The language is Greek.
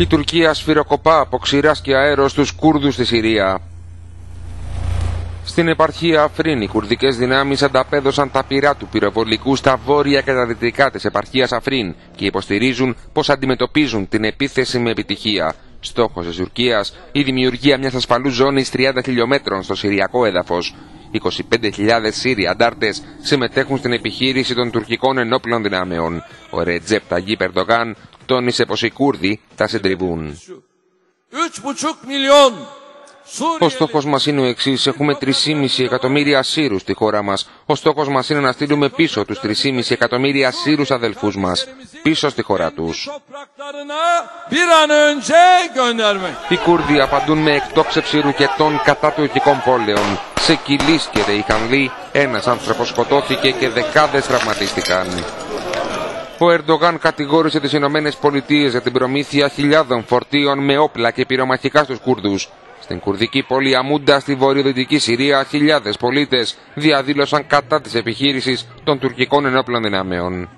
Η Τουρκία σφυροκοπά από ξηράς και αέρος στους Κούρδους στη Συρία. Στην επαρχία Αφρίν, οι κουρδικές δυνάμεις ανταπέδωσαν τα πυρά του πυροβολικού στα βόρεια και τα δυτικά της επαρχίας Αφρίν και υποστηρίζουν πως αντιμετωπίζουν την επίθεση με επιτυχία. Στόχος της Τουρκίας η δημιουργία μιας ασφαλούς ζώνης 30 χιλιόμετρων στο Συριακό έδαφος. 25.000 Σύριοι αντάρτες συμμετέχουν στην επιχείρηση των τουρκικών ενόπλων δυνάμεων. Ο Ρετζέπ Ταγί Περντογάν τόνισε πως οι Κούρδοι θα συντριβούν. Ο στόχος μας είναι ο εξής. Έχουμε 3,5 εκατομμύρια Σύρους στη χώρα μας. Ο στόχος μας είναι να στείλουμε πίσω τους 3,5 εκατομμύρια Σύρους αδελφούς μας. Πίσω στη χώρα τους. Οι Κούρδοι απαντούν με εκτόξευση ρουκετών κατά τουρκικών πόλεων. Σε κοιλής και Ρεϊχανλή ένας άνθρωπος σκοτώθηκε και δεκάδες τραυματίστηκαν. Ο Ερντογάν κατηγόρησε τις Ηνωμένες Πολιτείες για την προμήθεια χιλιάδων φορτίων με όπλα και πυρομαχικά στους Κούρδους. Στην κουρδική πόλη Αμούντα στη βορειοδυτική Συρία χιλιάδες πολίτες διαδήλωσαν κατά της επιχείρησης των τουρκικών ενόπλων δυνάμεων.